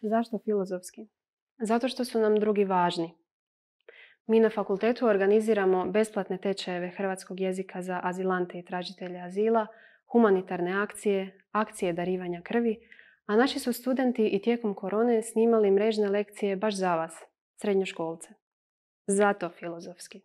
Zašto filozofski? Zato što su nam drugi važni. Mi na fakultetu organiziramo besplatne tečajeve hrvatskog jezika za azilante i tražitelje azila, humanitarne akcije, akcije darivanja krvi, a naši su studenti i tijekom korone snimali mrežne lekcije baš za vas, srednjoškolce. Zato filozofski.